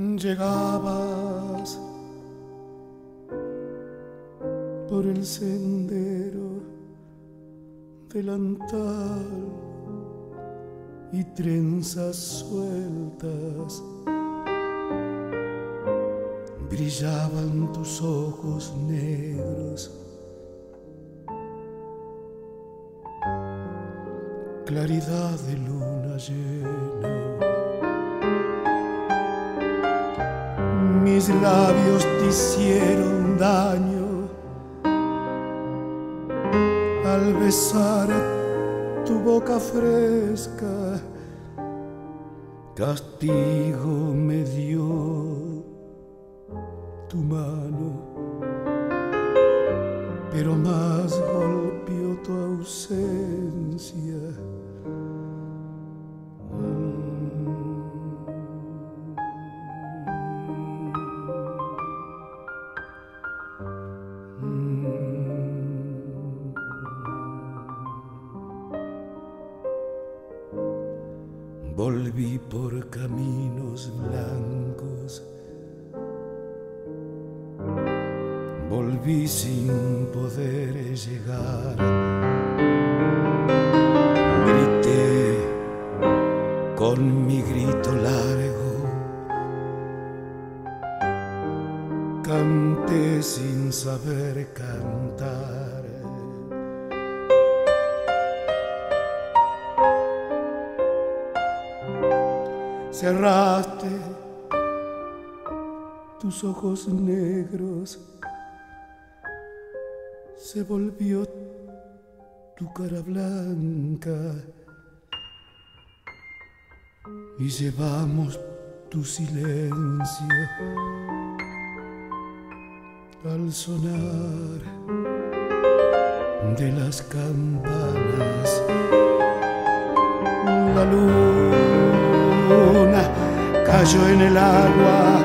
llegabas por el sendero delantal y trenzas sueltas. Brillaban tus ojos negros. Claridad de luna llena mis labios te hicieron daño. Al besar tu boca fresca, castigo me dio tu mano, pero más golpeó tu ausencia Volví por caminos blancos, volví sin poder llegar. Grité con mi grito largo, canté sin saber cantar. Cerraste tus ojos negros, se volvió tu cara blanca y llevamos tu silencio al sonar de las campanas. La luna en el agua,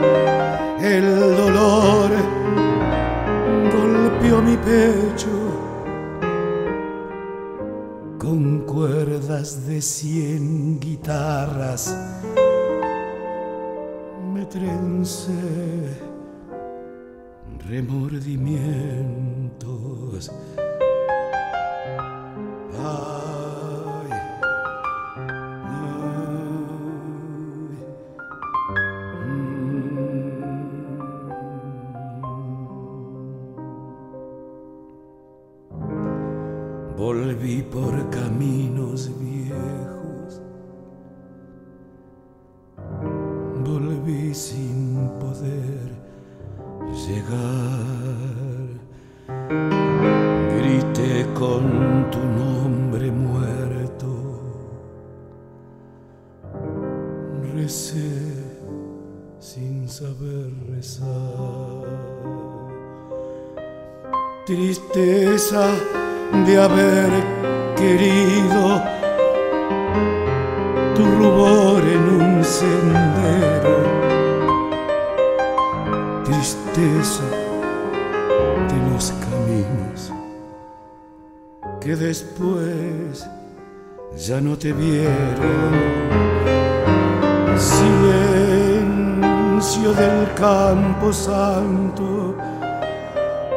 el dolor golpeó mi pecho con cuerdas de cien guitarras. Me trencé remordimientos. Volví por caminos viejos, volví sin poder llegar. Grité con tu nombre muerto, recé sin saber rezar. Tristeza de haber querido tu rubor en un sendero. Tristeza de los caminos que después ya no te vieron. Silencio del campo santo,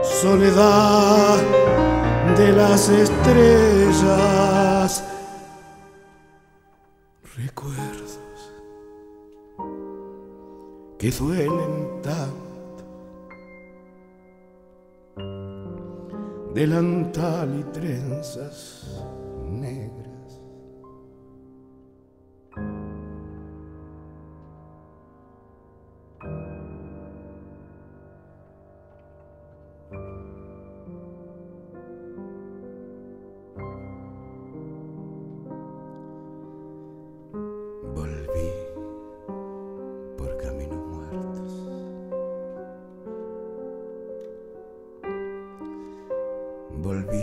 soledad de las estrellas, recuerdos que duelen tanto, delantal y trenzas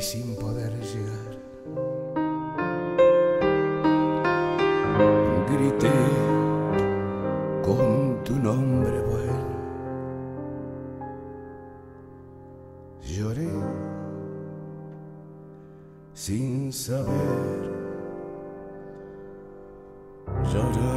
sin poder llegar. Grité con tu nombre bueno. Lloré sin saber llorar.